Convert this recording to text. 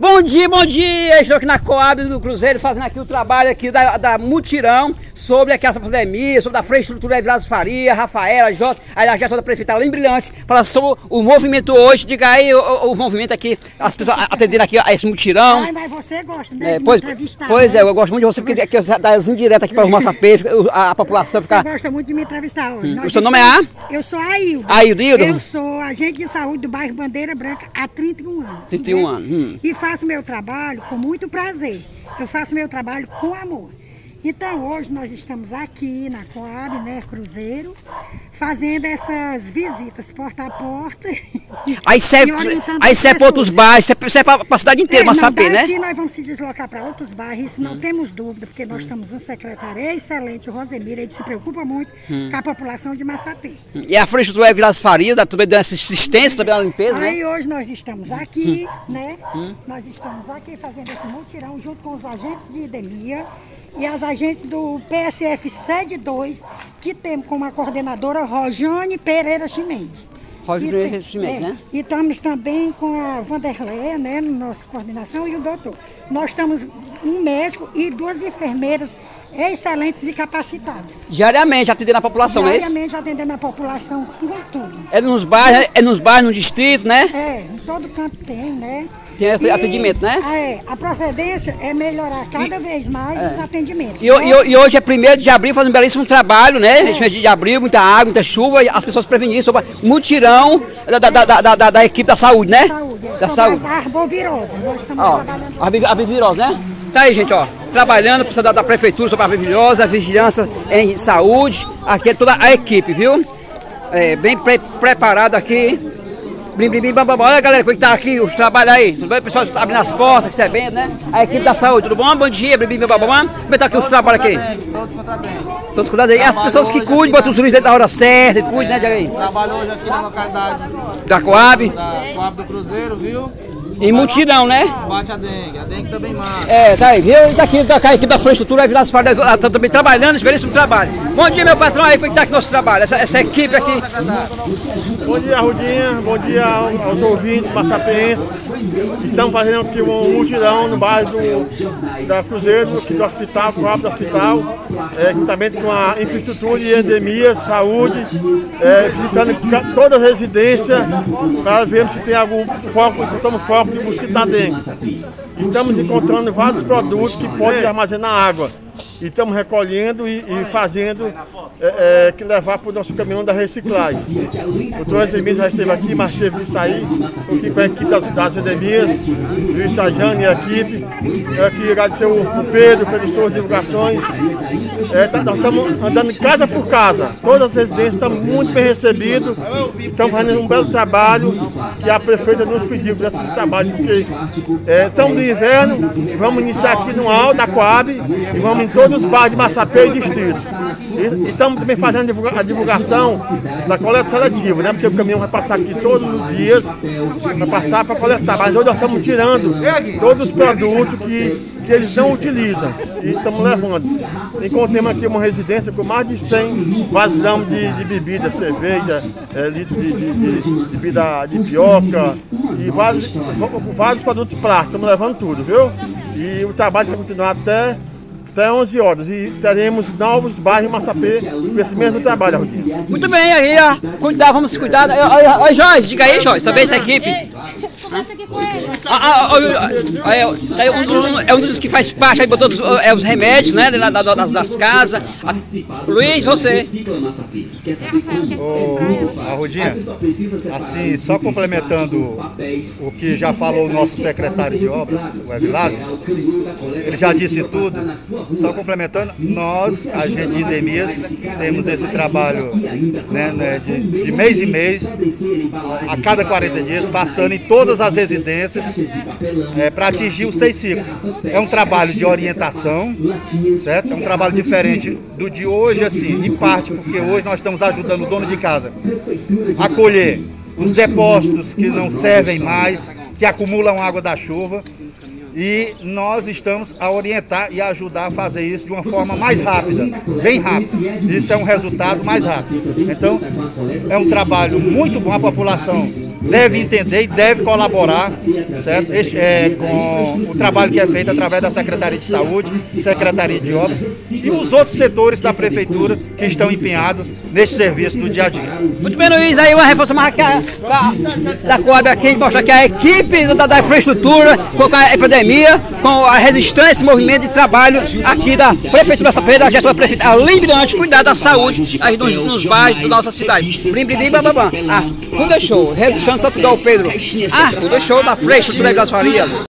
Bom dia, bom dia! Estou aqui na Coab do Cruzeiro fazendo aqui o trabalho aqui da, da mutirão sobre aqui essa pandemia, sobre a infraestrutura Evrados Faria, Rafaela, Jota, aí a gestão da prefeita Além Brilhante, falar sobre o movimento hoje, diga aí o, o, movimento aqui, as pessoas atendendo aqui a esse mutirão. Ai, mas você gosta, né? É, pois pois né? é, eu gosto muito de você, porque aqui eu dá as indiretas aqui para o Massapê, a, a população ficar... Você gosta muito de me entrevistar hoje. Hum. O seu nome é A? Eu sou a Aildo. Aildo, Aildo? Eu sou agente de saúde do bairro Bandeira Branca há 31 anos. 31 né? anos. Hum. E faço meu trabalho com muito prazer. Eu faço meu trabalho com amor. Então hoje nós estamos aqui na Coab, né, Cruzeiro, fazendo essas visitas porta a porta. Aí serve, aí serve para outros bairros, serve para a cidade inteira, é, mas saber, né? Aqui nós vamos se deslocar para outros bairros, não hum. temos dúvida, porque nós hum. estamos um secretário excelente, o Rosemiro, ele se preocupa muito hum. com a população de Massapê. E a frente do Vilas Farias, também dando assistência também na limpeza, Aí né? hoje nós estamos aqui, hum. né? Hum. Nós estamos aqui fazendo esse mutirão junto com os agentes de endemia e as agentes do PSF Sede 2, que temos como a coordenadora Rojane Pereira Chimenez. Rojane Pereira Chimenez, é, né? E estamos também com a Vanderlé, né, na nossa coordenação, e o doutor. Nós estamos um médico e duas enfermeiras excelentes e capacitadas. Diariamente atendendo a população, Diariamente, é isso? Diariamente atendendo a população com tudo. É nos bairros, é nos bairros, no distrito, né? É, em todo canto tem, né? Tem esse e, atendimento, né? É, a procedência é melhorar cada e, vez mais é. os atendimentos. E, né? e, hoje é primeiro de abril, fazendo um belíssimo trabalho, né? É. de abril, muita água, muita chuva, as pessoas prevenir sobre mutirão da, da, da, da, da, equipe da saúde, né? Saúde, da saúde. A arbovirose, nós estamos ó, trabalhando. A arbovirose, né? Tá aí, gente, ó. Trabalhando, precisa da, da prefeitura sobre a arbovirose, a vigilância em saúde. Aqui é toda a equipe, viu? É, bem pre preparado aqui. Blim, blim, blim, bam, bam. Olha galera, como é que tá aqui os trabalhos aí? Tudo bem? O pessoal tá abrindo as portas, recebendo, né? A equipe da saúde, tudo bom? Bom dia, blim, blim, bam, bam. Como é que tá aqui os trabalhos aqui? Todos contra dentro. Todos contra. E as pessoas que cuidam, botam os luzes dentro da hora certa, cuidam, né, Diego? Trabalho hoje aqui na localidade da Coab. Da Coab do Cruzeiro, viu? Em mutirão, né? Bate a dengue, a dengue também mata. É, tá aí, viu? E daqui, da equipe da infraestrutura vai virar as fardas, tá também trabalhando, belíssimo trabalho. Bom dia, meu patrão, aí, como é que tá aqui nosso trabalho, essa, essa equipe aqui. Bom dia, Rudinha, bom dia aos ouvintes maçapenses. Estamos fazendo aqui um mutirão no bairro do, da Cruzeiro, aqui do hospital, próprio do hospital, é, juntamente com a infraestrutura e endemias, saúde, é, visitando todas as residências para vermos se tem algum foco, estamos foco de mosquito dengue. Estamos encontrando vários produtos que podem armazenar água. E estamos recolhendo e, e fazendo é, é, que levar para o nosso caminhão da reciclagem. O Emílio já esteve aqui, mas teve que sair, porque com a equipe das, das endemias, o Luiz Tajane e a equipe. Eu aqui agradecer o, o Pedro pelas suas divulgações. É, tá, nós estamos andando casa por casa. Todas as residências estão muito bem recebidas. Estamos fazendo um belo trabalho que a prefeita nos pediu para esse trabalho, porque é, estamos no inverno, vamos iniciar aqui no Alto, na Coab, e vamos em todos os bairros de Massapê e distritos. E estamos também fazendo a divulgação da coleta seletiva, né? Porque o caminhão vai passar aqui todos os dias, vai passar para coletar. Mas hoje nós estamos tirando todos os produtos que, que eles não utilizam e estamos levando. Encontramos aqui uma residência com mais de 100 vasilhão de, de bebida, cerveja, é, litro de, de, de, de bebida de pioca e vários, vários produtos plásticos. Estamos levando tudo, viu? E o trabalho vai continuar até até 11 horas e teremos novos bairros em Massapê com esse mesmo trabalho, Rodinho. Muito bem, aí, ó. Cuidar, vamos cuidar. Oi, Jorge, diga aí, Jorge, também essa equipe. Conversa aqui com ele. Ah, ah, ah, é, um, dos que faz parte, aí botou os, é, os remédios, né, das, das, das casas. A, Luiz, você. Ô, a Rodinha, assim, só complementando o que já falou o nosso secretário de obras, o Evilásio, ele já disse tudo. Só complementando, nós, a gente de Endemias, temos esse trabalho né, né, de, de mês em mês, a cada 40 dias, passando em todas as residências é, para atingir os seis ciclos. É um trabalho de orientação, certo? É um trabalho diferente do de hoje, assim, em parte porque hoje nós estamos ajudando o dono de casa a colher os depósitos que não servem mais, que acumulam água da chuva e nós estamos a orientar e ajudar a fazer isso de uma forma mais rápida, bem rápida. Isso é um resultado mais rápido. Então, é um trabalho muito bom, a população deve entender e deve colaborar certo? É, com o trabalho que é feito através da Secretaria de Saúde, Secretaria de Obras e os outros setores da Prefeitura que estão empenhados neste serviço no dia a dia. Muito bem, Luiz, aí uma reforça mais que a, da, Coab aqui, mostra que a equipe da, da infraestrutura, com a epidemia, com a resistência, esse movimento de trabalho aqui da Prefeitura da da gestão da Prefeitura, a Librante, cuidar da saúde aí nos, nos bairros da nossa cidade. Blim, blim, blim, bababam. Ah, tudo é show. Resistência São Pedro. Ah, tudo é show da Freixo, tudo é Farias.